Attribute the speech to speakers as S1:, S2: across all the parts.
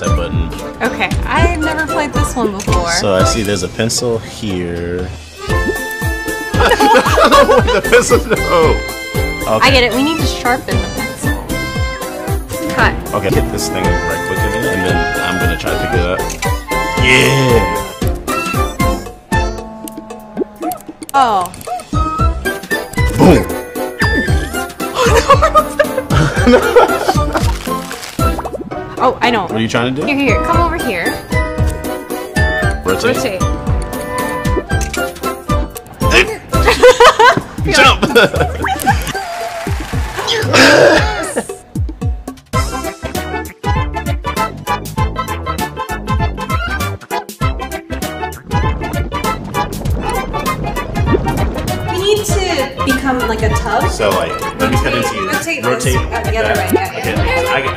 S1: button.
S2: Okay, I've never played this one before.
S1: So I see there's a pencil here. the pencil, no. Okay.
S2: I get it. We need to sharpen the pencil. Cut.
S1: Okay, hit this thing right click in it, and then I'm gonna try to pick it up. Yeah.
S2: Oh.
S1: Boom.
S2: Oh, I know.
S1: What are you trying to do?
S2: Here, here, come over here.
S1: Rotate.
S2: Rotate.
S1: Jump.
S2: We need to become like a tub.
S1: so like, let me cut into you.
S2: Rotate this.
S1: Rotate.
S2: Uh, the other
S1: that.
S2: way, yeah,
S1: Okay,
S2: yeah.
S1: I can, I can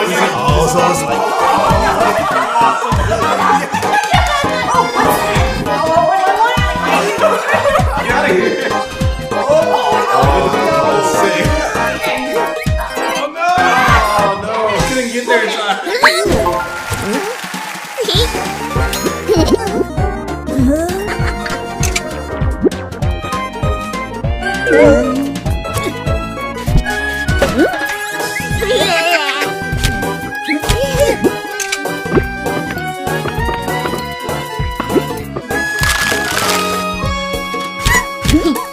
S1: Oh, Get there. 你